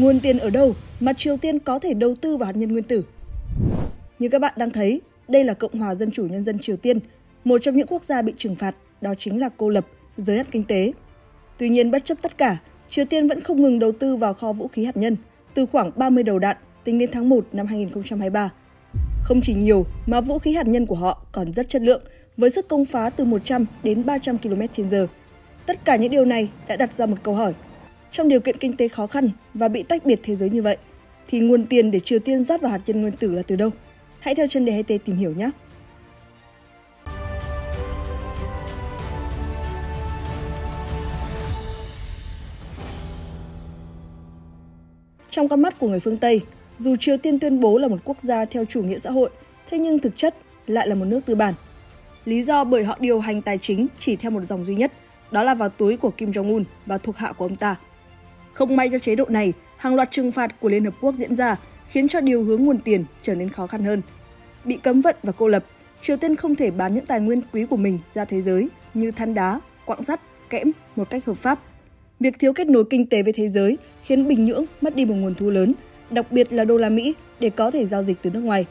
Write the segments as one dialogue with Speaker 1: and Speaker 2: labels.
Speaker 1: Nguồn tiền ở đâu mà Triều Tiên có thể đầu tư vào hạt nhân nguyên tử? Như các bạn đang thấy, đây là Cộng hòa Dân chủ Nhân dân Triều Tiên, một trong những quốc gia bị trừng phạt, đó chính là cô lập, giới hạn kinh tế. Tuy nhiên, bất chấp tất cả, Triều Tiên vẫn không ngừng đầu tư vào kho vũ khí hạt nhân, từ khoảng 30 đầu đạn tính đến tháng 1 năm 2023. Không chỉ nhiều mà vũ khí hạt nhân của họ còn rất chất lượng, với sức công phá từ 100 đến 300 km/h. Tất cả những điều này đã đặt ra một câu hỏi. Trong điều kiện kinh tế khó khăn và bị tách biệt thế giới như vậy, thì nguồn tiền để Triều Tiên rót vào hạt nhân nguyên tử là từ đâu? Hãy theo chân đề hay tìm hiểu nhé! Trong con mắt của người phương Tây, dù Triều Tiên tuyên bố là một quốc gia theo chủ nghĩa xã hội, thế nhưng thực chất lại là một nước tư bản. Lý do bởi họ điều hành tài chính chỉ theo một dòng duy nhất, đó là vào túi của Kim Jong-un và thuộc hạ của ông ta. Không may cho chế độ này, hàng loạt trừng phạt của Liên Hợp Quốc diễn ra khiến cho điều hướng nguồn tiền trở nên khó khăn hơn. Bị cấm vận và cô lập, Triều Tiên không thể bán những tài nguyên quý của mình ra thế giới như than đá, quặng sắt, kẽm một cách hợp pháp. Việc thiếu kết nối kinh tế với thế giới khiến Bình Nhưỡng mất đi một nguồn thu lớn, đặc biệt là đô la Mỹ để có thể giao dịch từ nước ngoài.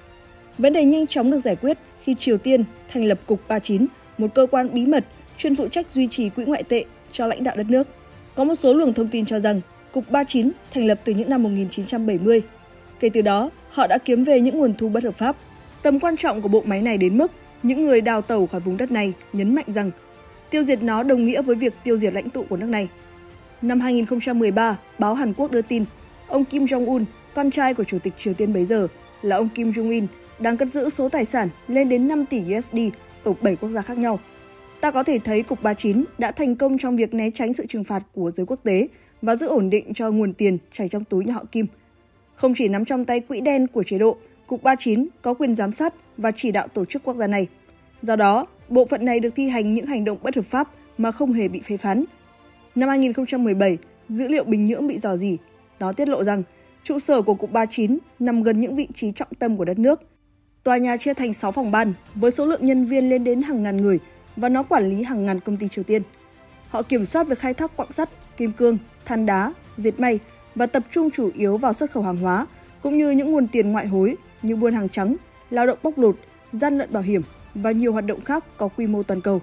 Speaker 1: Vấn đề nhanh chóng được giải quyết khi Triều Tiên thành lập Cục 39, một cơ quan bí mật chuyên phụ trách duy trì quỹ ngoại tệ cho lãnh đạo đất nước. Có một số luồng thông tin cho rằng Cục 39 thành lập từ những năm 1970. Kể từ đó, họ đã kiếm về những nguồn thu bất hợp pháp. Tầm quan trọng của bộ máy này đến mức những người đào tẩu khỏi vùng đất này nhấn mạnh rằng tiêu diệt nó đồng nghĩa với việc tiêu diệt lãnh tụ của nước này. Năm 2013, báo Hàn Quốc đưa tin, ông Kim Jong-un, con trai của Chủ tịch Triều Tiên bấy giờ, là ông Kim Jong-un, đang cất giữ số tài sản lên đến 5 tỷ USD ở 7 quốc gia khác nhau. Ta có thể thấy Cục 39 đã thành công trong việc né tránh sự trừng phạt của giới quốc tế và giữ ổn định cho nguồn tiền chảy trong túi nhà họ Kim. Không chỉ nắm trong tay quỹ đen của chế độ, Cục 39 có quyền giám sát và chỉ đạo tổ chức quốc gia này. Do đó, bộ phận này được thi hành những hành động bất hợp pháp mà không hề bị phê phán. Năm 2017, dữ liệu Bình Nhưỡng bị dò dỉ. Nó tiết lộ rằng trụ sở của Cục 39 nằm gần những vị trí trọng tâm của đất nước. Tòa nhà chia thành 6 phòng ban với số lượng nhân viên lên đến hàng ngàn người và nó quản lý hàng ngàn công ty Triều Tiên. Họ kiểm soát việc khai thác quặng sắt, kim cương, than đá, dệt may và tập trung chủ yếu vào xuất khẩu hàng hóa, cũng như những nguồn tiền ngoại hối như buôn hàng trắng, lao động bóc lột, gian lận bảo hiểm và nhiều hoạt động khác có quy mô toàn cầu.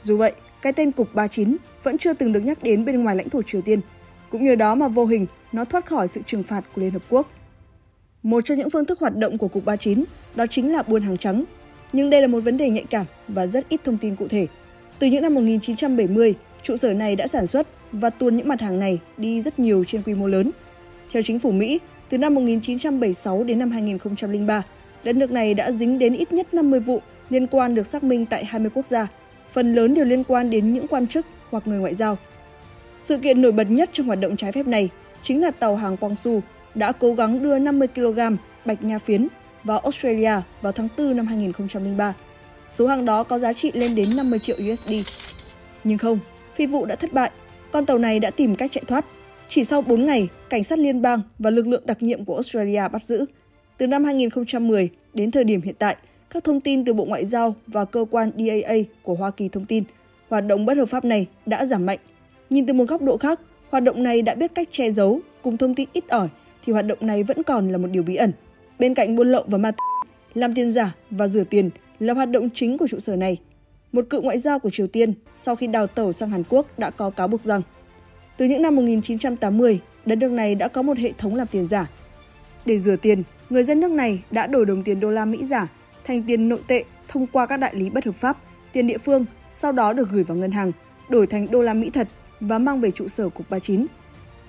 Speaker 1: Dù vậy, cái tên Cục 39 vẫn chưa từng được nhắc đến bên ngoài lãnh thổ Triều Tiên. Cũng nhờ đó mà vô hình nó thoát khỏi sự trừng phạt của Liên Hợp Quốc. Một trong những phương thức hoạt động của Cục 39 đó chính là buôn hàng trắng. Nhưng đây là một vấn đề nhạy cảm và rất ít thông tin cụ thể. Từ những năm 1970, trụ sở này đã sản xuất và tuôn những mặt hàng này đi rất nhiều trên quy mô lớn. Theo chính phủ Mỹ, từ năm 1976 đến năm 2003, đất nước này đã dính đến ít nhất 50 vụ liên quan được xác minh tại 20 quốc gia, phần lớn đều liên quan đến những quan chức hoặc người ngoại giao. Sự kiện nổi bật nhất trong hoạt động trái phép này chính là tàu hàng Quang Su đã cố gắng đưa 50 kg bạch nha phiến vào Australia vào tháng 4 năm 2003. Số hàng đó có giá trị lên đến 50 triệu USD. Nhưng không, phi vụ đã thất bại, con tàu này đã tìm cách chạy thoát. Chỉ sau 4 ngày, cảnh sát liên bang và lực lượng đặc nhiệm của Australia bắt giữ. Từ năm 2010 đến thời điểm hiện tại, các thông tin từ Bộ Ngoại giao và cơ quan DAA của Hoa Kỳ thông tin, hoạt động bất hợp pháp này đã giảm mạnh. Nhìn từ một góc độ khác, hoạt động này đã biết cách che giấu cùng thông tin ít ỏi thì hoạt động này vẫn còn là một điều bí ẩn. Bên cạnh buôn lậu và ma túy, làm tiền giả và rửa tiền là hoạt động chính của trụ sở này. Một cựu ngoại giao của Triều Tiên sau khi đào tẩu sang Hàn Quốc đã có cáo buộc rằng từ những năm 1980, đất nước này đã có một hệ thống làm tiền giả. Để rửa tiền, người dân nước này đã đổi đồng tiền đô la Mỹ giả thành tiền nội tệ thông qua các đại lý bất hợp pháp, tiền địa phương, sau đó được gửi vào ngân hàng, đổi thành đô la Mỹ thật và mang về trụ sở Cục 39.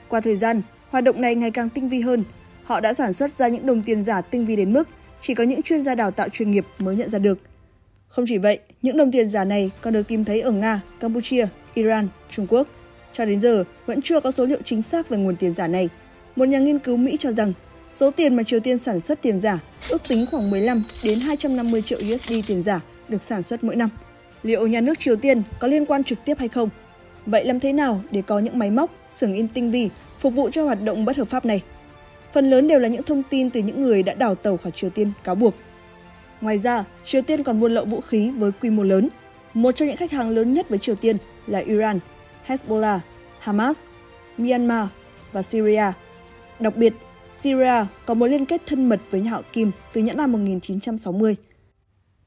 Speaker 1: Qua thời gian, hoạt động này ngày càng tinh vi hơn. Họ đã sản xuất ra những đồng tiền giả tinh vi đến mức chỉ có những chuyên gia đào tạo chuyên nghiệp mới nhận ra được. Không chỉ vậy, những đồng tiền giả này còn được tìm thấy ở Nga, Campuchia, Iran, Trung Quốc. Cho đến giờ, vẫn chưa có số liệu chính xác về nguồn tiền giả này. Một nhà nghiên cứu Mỹ cho rằng số tiền mà Triều Tiên sản xuất tiền giả ước tính khoảng 15 đến 250 triệu USD tiền giả được sản xuất mỗi năm. Liệu nhà nước Triều Tiên có liên quan trực tiếp hay không? Vậy làm thế nào để có những máy móc, xưởng in tinh vi phục vụ cho hoạt động bất hợp pháp này? Phần lớn đều là những thông tin từ những người đã đào tàu khỏi Triều Tiên cáo buộc. Ngoài ra, Triều Tiên còn buôn lậu vũ khí với quy mô lớn. Một trong những khách hàng lớn nhất với Triều Tiên là Iran, Hezbollah, Hamas, Myanmar và Syria. Đặc biệt, Syria có mối liên kết thân mật với nhà họ Kim từ những năm 1960.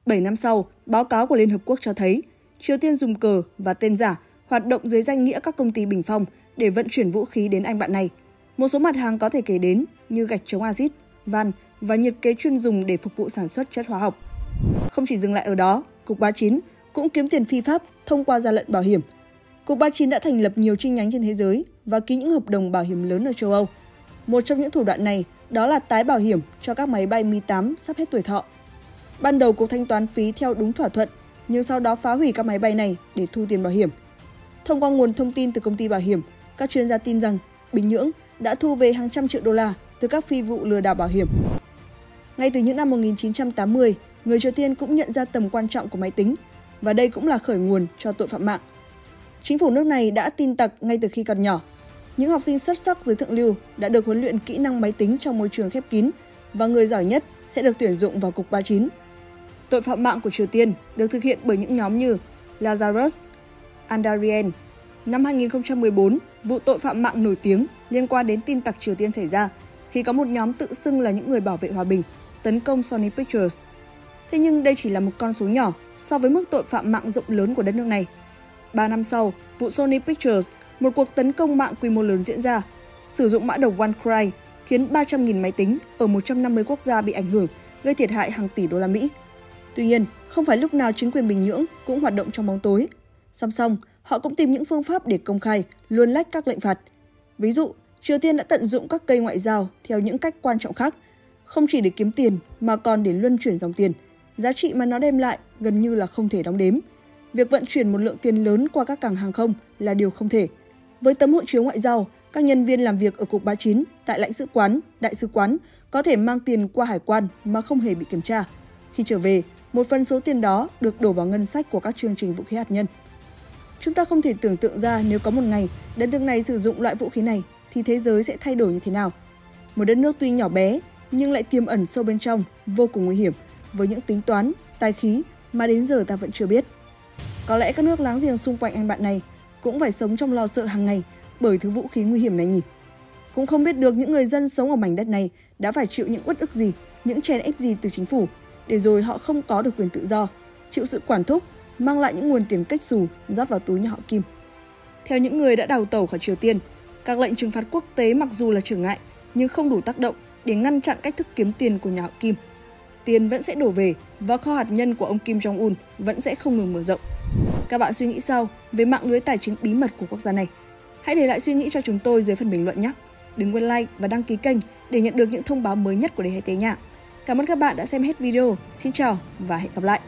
Speaker 1: bảy năm sau, báo cáo của Liên Hợp Quốc cho thấy Triều Tiên dùng cờ và tên giả hoạt động dưới danh nghĩa các công ty bình phong để vận chuyển vũ khí đến anh bạn này. Một số mặt hàng có thể kể đến như gạch chống axit, van và nhiệt kế chuyên dùng để phục vụ sản xuất chất hóa học. Không chỉ dừng lại ở đó, Cục 39 cũng kiếm tiền phi pháp thông qua gian lận bảo hiểm. Cục 39 đã thành lập nhiều chi nhánh trên thế giới và ký những hợp đồng bảo hiểm lớn ở châu Âu. Một trong những thủ đoạn này đó là tái bảo hiểm cho các máy bay Mi-8 sắp hết tuổi thọ. Ban đầu cục thanh toán phí theo đúng thỏa thuận, nhưng sau đó phá hủy các máy bay này để thu tiền bảo hiểm. Thông qua nguồn thông tin từ công ty bảo hiểm, các chuyên gia tin rằng Bình Nhưỡng đã thu về hàng trăm triệu đô la từ các phi vụ lừa đảo bảo hiểm. Ngay từ những năm 1980, người Triều Tiên cũng nhận ra tầm quan trọng của máy tính và đây cũng là khởi nguồn cho tội phạm mạng. Chính phủ nước này đã tin tặc ngay từ khi còn nhỏ. Những học sinh xuất sắc dưới thượng lưu đã được huấn luyện kỹ năng máy tính trong môi trường khép kín và người giỏi nhất sẽ được tuyển dụng vào cục 39. Tội phạm mạng của Triều Tiên được thực hiện bởi những nhóm như Lazarus, Andarian. Năm 2014, vụ tội phạm mạng nổi tiếng liên quan đến tin tặc Triều Tiên xảy ra khi có một nhóm tự xưng là những người bảo vệ hòa bình tấn công Sony Pictures. Thế nhưng đây chỉ là một con số nhỏ so với mức tội phạm mạng rộng lớn của đất nước này. Ba năm sau, vụ Sony Pictures, một cuộc tấn công mạng quy mô lớn diễn ra, sử dụng mã độc WannaCry khiến 300.000 máy tính ở 150 quốc gia bị ảnh hưởng, gây thiệt hại hàng tỷ đô la Mỹ. Tuy nhiên, không phải lúc nào chính quyền Bình Nhưỡng cũng hoạt động trong bóng tối. Song song, họ cũng tìm những phương pháp để công khai, luôn lách các lệnh phạt. Ví dụ, Triều Tiên đã tận dụng các cây ngoại giao theo những cách quan trọng khác, không chỉ để kiếm tiền mà còn để luân chuyển dòng tiền. Giá trị mà nó đem lại gần như là không thể đong đếm. Việc vận chuyển một lượng tiền lớn qua các cảng hàng không là điều không thể. Với tấm hộ chiếu ngoại giao, các nhân viên làm việc ở Cục 39, tại lãnh sự quán, đại sứ quán có thể mang tiền qua hải quan mà không hề bị kiểm tra. Khi trở về, một phần số tiền đó được đổ vào ngân sách của các chương trình vũ khí hạt nhân. Chúng ta không thể tưởng tượng ra nếu có một ngày đất nước này sử dụng loại vũ khí này thì thế giới sẽ thay đổi như thế nào. Một đất nước tuy nhỏ bé nhưng lại tiềm ẩn sâu bên trong, vô cùng nguy hiểm với những tính toán, tài khí mà đến giờ ta vẫn chưa biết. Có lẽ các nước láng giềng xung quanh anh bạn này cũng phải sống trong lo sợ hàng ngày bởi thứ vũ khí nguy hiểm này nhỉ. Cũng không biết được những người dân sống ở mảnh đất này đã phải chịu những uất ức gì, những chèn ép gì từ chính phủ để rồi họ không có được quyền tự do, chịu sự quản thúc, mang lại những nguồn tiền cách xù rót vào túi nhà họ Kim. Theo những người đã đào tẩu khỏi Triều Tiên, các lệnh trừng phạt quốc tế mặc dù là trở ngại, nhưng không đủ tác động để ngăn chặn cách thức kiếm tiền của nhà họ Kim. Tiền vẫn sẽ đổ về và kho hạt nhân của ông Kim Jong-un vẫn sẽ không ngừng mở rộng. Các bạn suy nghĩ sao về mạng lưới tài chính bí mật của quốc gia này? Hãy để lại suy nghĩ cho chúng tôi dưới phần bình luận nhé. Đừng quên like và đăng ký kênh để nhận được những thông báo mới nhất của Đề Hải Tế nha. Cảm ơn các bạn đã xem hết video. Xin chào và hẹn gặp lại.